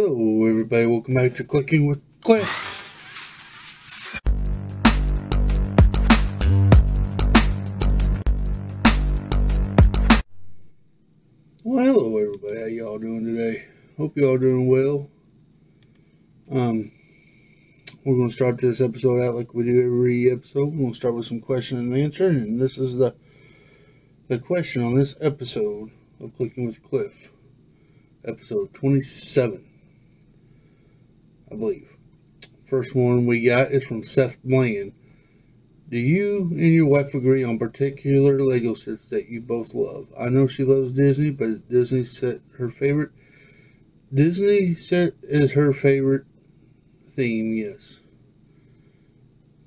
Hello, everybody. Welcome back to Clicking with Cliff. Well, hello, everybody. How y'all doing today? Hope y'all doing well. Um, we're going to start this episode out like we do every episode. We're to start with some question and answer, and this is the the question on this episode of Clicking with Cliff, episode 27. I believe. First one we got is from Seth Bland. Do you and your wife agree on particular Lego sets that you both love? I know she loves Disney, but Disney set her favorite. Disney set is her favorite theme, yes.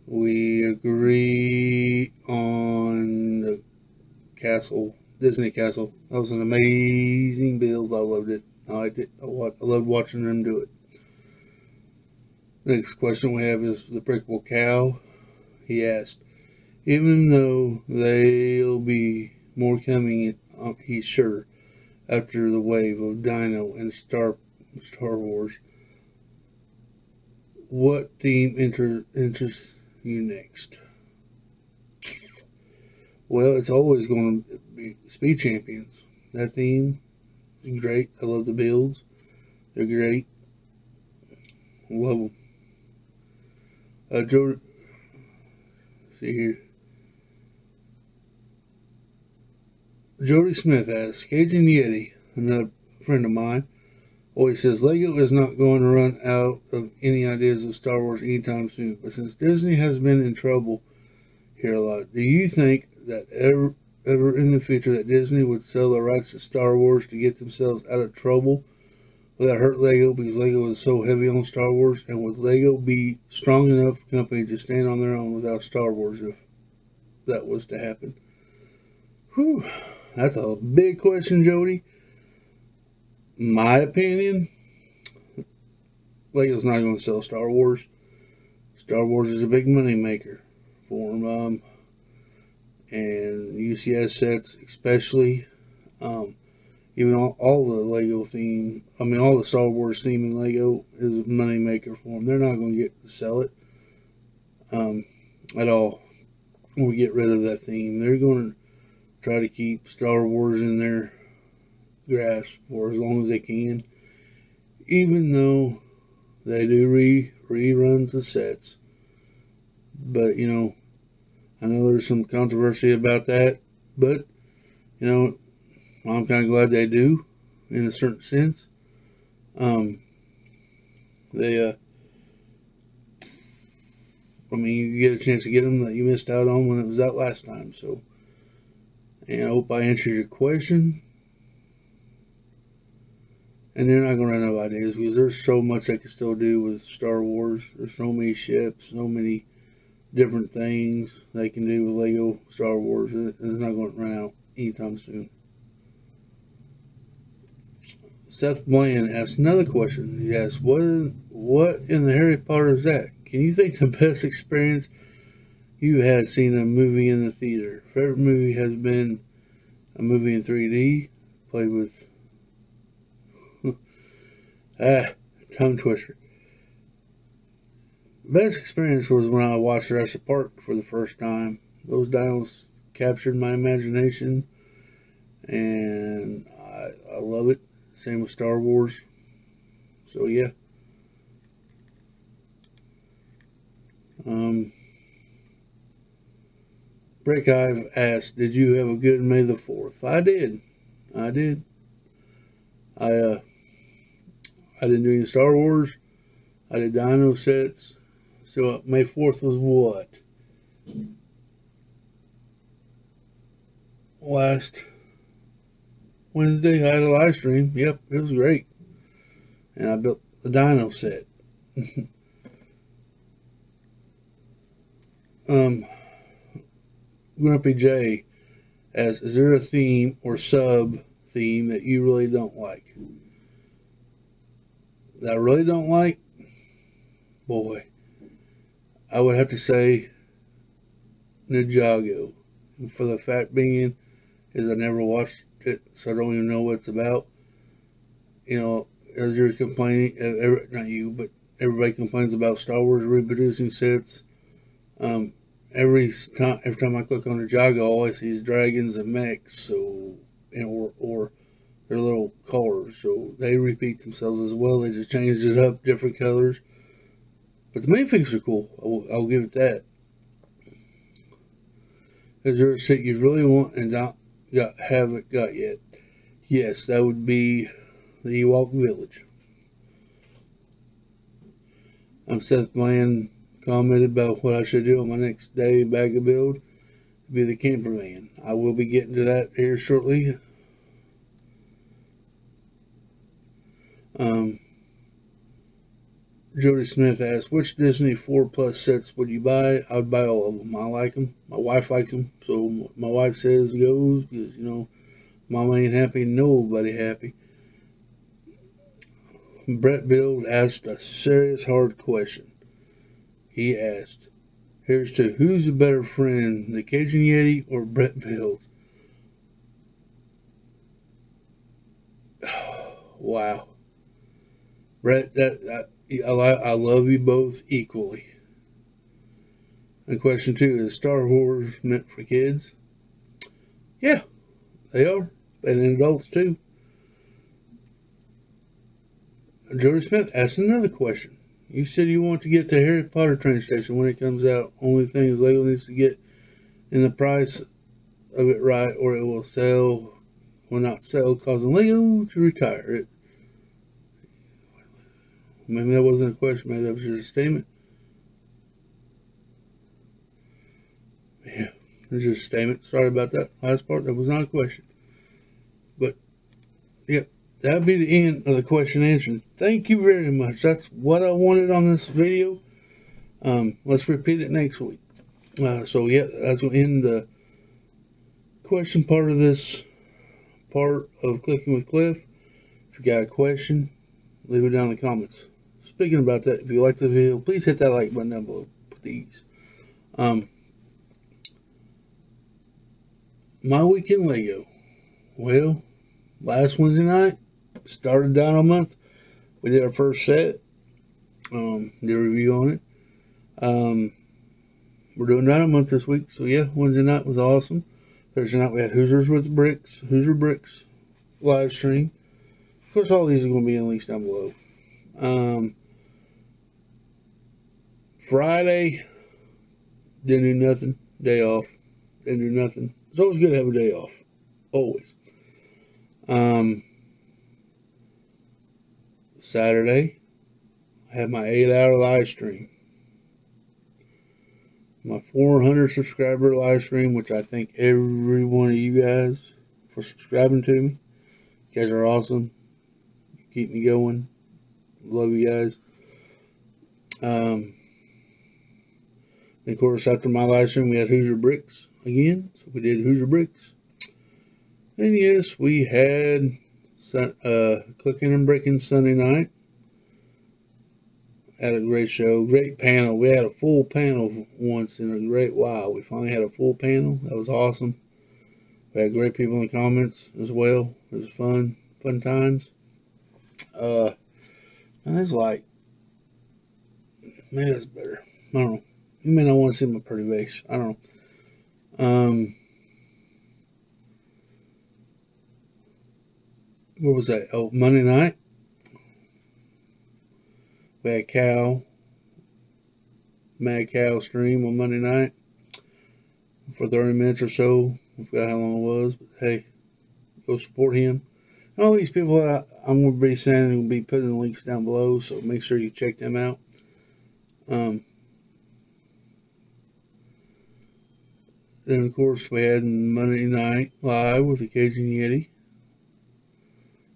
We agree on the castle, Disney castle. That was an amazing build. I loved it. I did. I loved watching them do it. Next question we have is the Brickable Cow. He asked, even though there'll be more coming, he's sure, after the wave of Dino and Star Star Wars, what theme inter interests you next? Well, it's always going to be Speed Champions. That theme is great. I love the builds. They're great. Love them. Uh, Joe, see here. Jody Smith asks, Cajun Yeti, another friend of mine, always says Lego is not going to run out of any ideas of Star Wars anytime soon. But since Disney has been in trouble here a lot, do you think that ever, ever in the future that Disney would sell the rights to Star Wars to get themselves out of trouble without hurt Lego because Lego is so heavy on Star Wars? And would Lego be strong enough company to stand on their own without Star Wars if that was to happen? Whew, that's a big question, Jody. My opinion, Lego's not going to sell Star Wars. Star Wars is a big money maker for them. Um, and UCS sets, especially. Um, even all, all the Lego theme, I mean, all the Star Wars theme Lego is a money maker for them. They're not going to get to sell it um, at all when we get rid of that theme. They're going to try to keep Star Wars in their grasp for as long as they can, even though they do re reruns of sets. But, you know, I know there's some controversy about that, but, you know, I'm kind of glad they do, in a certain sense. Um, they, uh, I mean, you get a chance to get them that you missed out on when it was out last time. So, and I hope I answered your question. And they're not going to run out of ideas because there's so much they can still do with Star Wars. There's so many ships, so many different things they can do with Lego Star Wars. It's not going to run out anytime soon. Seth Bland asked another question. He asked, what, what in the Harry Potter is that? Can you think the best experience you had seeing a movie in the theater? Favorite movie has been a movie in 3D, played with, ah, tongue twister. Best experience was when I watched Jurassic Park for the first time. Those dials captured my imagination, and I, I love it. Same with Star Wars. So yeah. Um, Break I've asked, did you have a good May the 4th? I did. I did. I, uh, I didn't do any Star Wars. I did dino sets. So uh, May 4th was what? Last Wednesday, I had a live stream. Yep, it was great. And I built the dino set. um, Grumpy J as is there a theme or sub theme that you really don't like? That I really don't like? Boy, I would have to say Ninjago. For the fact being is I never watched it, so I don't even know what it's about. You know, as you're complaining, uh, not you, but everybody complains about Star Wars reproducing sets. Um, every time, every time I click on a Jaga, all I see is dragons and mechs, so and, or or their little cars. So they repeat themselves as well. They just changed it up, different colors. But the minifigs are cool. I'll, I'll give it that. Is there a set you really want and not got haven't got yet? Yes, that would be the Ewok Village. I'm Seth Bland commented about what I should do on my next day bag of build. Be the camper van. I will be getting to that here shortly. Um, Jody Smith asked, which Disney 4 Plus sets would you buy? I would buy all of them. I like them. My wife likes them. So my wife says goes because, you know, mama ain't happy, nobody happy. Brett Bill asked a serious hard question. He asked, here's to who's a better friend, the Cajun Yeti or Brett Bills? wow. Brett, that, that I, I love you both equally. And question two is Star Wars meant for kids? Yeah, they are, and adults too. Jody Smith asked another question. You said you want to get the Harry Potter train station when it comes out. Only thing is Lego needs to get in the price of it right, or it will sell, will not sell, causing Lego to retire it. Maybe that wasn't a question. Maybe that was just a statement. Yeah, it was just a statement. Sorry about that last part. That was not a question. But, yep, that would be the end of the question answering. Thank you very much. That's what I wanted on this video. Um, let's repeat it next week. Uh, so, yeah, that's going to end the question part of this part of Clicking with Cliff. If you got a question, leave it down in the comments speaking about that, if you like the video, please hit that like button down below, please. Um, my weekend Lego. Well, last Wednesday night, started a month. We did our first set. Um, did a review on it. Um, we're doing a month this week. So yeah, Wednesday night was awesome. Thursday night we had Hoosiers with Bricks, Hoosier Bricks live stream. Of course, all these are going to be in links down below. Um, Friday, didn't do nothing. Day off. Didn't do nothing. It's always good to have a day off. Always. Um, Saturday, I had my eight hour live stream. My 400 subscriber live stream, which I thank every one of you guys for subscribing to me. You guys are awesome. keep me going. Love you guys. Um, and of course, after my live stream, we had Hoosier Bricks again. So we did Hoosier Bricks. And yes, we had uh, Clicking and Breaking Sunday night. Had a great show, great panel. We had a full panel once in a great while. We finally had a full panel. That was awesome. We had great people in the comments as well. It was fun, fun times. Uh, and there's like, man, that's better. I don't know. You may not want to see my pretty face. I don't know. Um, what was that? Oh, Monday night. Had Cow, Mad Cow stream on Monday night for 30 minutes or so. I forgot how long it was, but hey, go support him. All these people I, I'm going to be sending will be putting the links down below, so make sure you check them out. Um, Then, of course, we had Monday Night Live with the Cajun Yeti.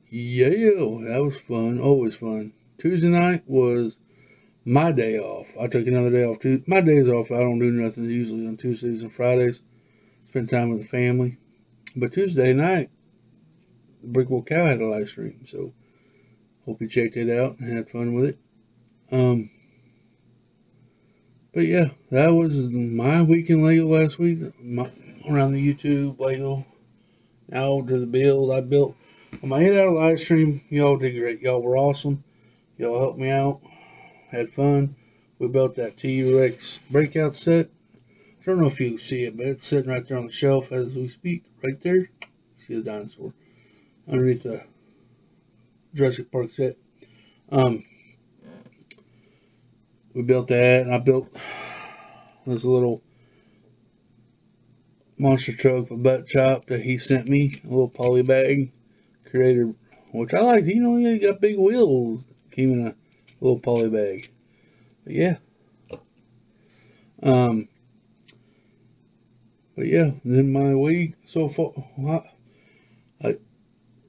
Yeah, that was fun. Always fun. Tuesday night was my day off. I took another day off. Too. My days off, I don't do nothing usually on Tuesdays and Fridays. Spend time with the family. But Tuesday night, Brickable Cow had a live stream. So, hope you checked it out and had fun with it. Um, but yeah, that was my weekend Lego last week. My, around the YouTube Lego. Now to the build. I built On my hit out live stream, y'all did great. Y'all were awesome. Y'all helped me out. Had fun. We built that T-Rex breakout set. I don't know if you see it, but it's sitting right there on the shelf as we speak. Right there. See the dinosaur. Underneath the Jurassic Park set. Um, we built that, and I built this little monster truck, a butt chop that he sent me, a little poly bag creator, which I like. You know, he got big wheels, came in a little poly bag. But yeah. Um. But yeah, then my week so far,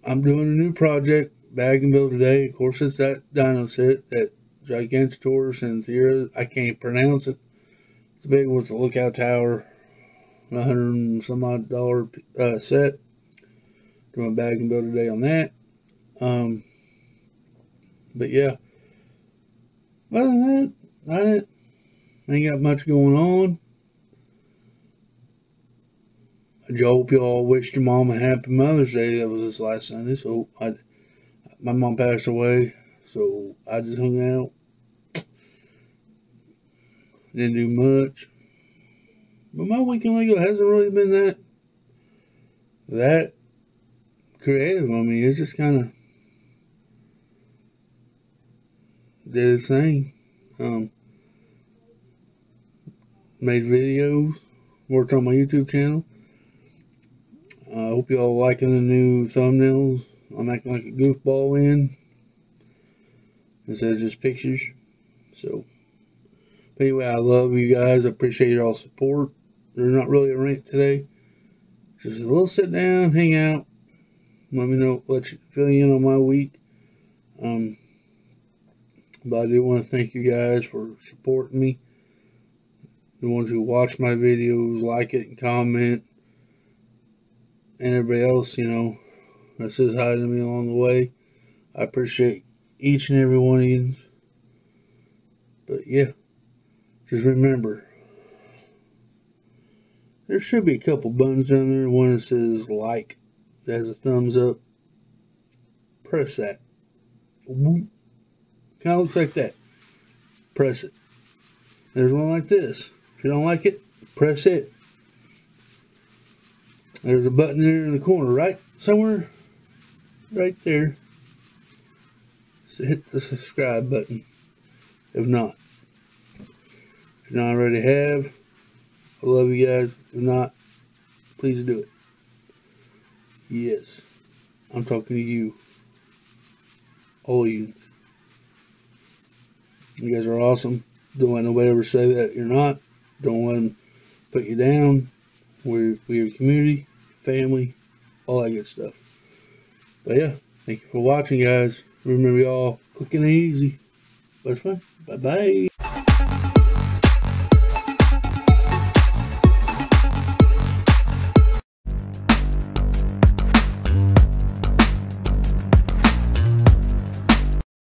I'm doing a new project, bag and build today. Of course, it's that dino set, that Gigantosaurus and Theria. I can't pronounce it. It's big was the lookout tower, a hundred and some odd dollar uh, set. Doing a bag and build today on that. Um, but yeah, other than that, I ain't got much going on. I hope y'all wished your mom a happy Mother's Day. That was this last Sunday. So I, my mom passed away. So I just hung out. Didn't do much. But my weekend Lego hasn't really been that that creative. I mean, it's just kind of did its thing. Um, made videos, worked on my YouTube channel. I hope y'all liking the new thumbnails. I'm acting like a goofball in instead of just pictures. So, anyway, I love you guys. I appreciate your all support. There's not really a rant today. Just a little sit down, hang out. Let me know, let you fill you in on my week. Um, but I do want to thank you guys for supporting me. The ones who watch my videos, like it, and comment. And everybody else, you know, that says hi to me along the way. I appreciate each and every one of you. But yeah, just remember, there should be a couple buttons down there. One that says like, that has a thumbs up. Press that. Kind of looks like that. Press it. There's one like this. If you don't like it, press it. There's a button there in the corner, right? Somewhere right there. So hit the subscribe button. If not, if you already have, I love you guys. If not, please do it. Yes, I'm talking to you. All of you. You guys are awesome. Don't let nobody ever say that you're not. Don't let them put you down. We're, we're a community, family, all that good stuff. But yeah, thank you for watching, guys. Remember, y'all, clicking easy. It's fun. Bye-bye.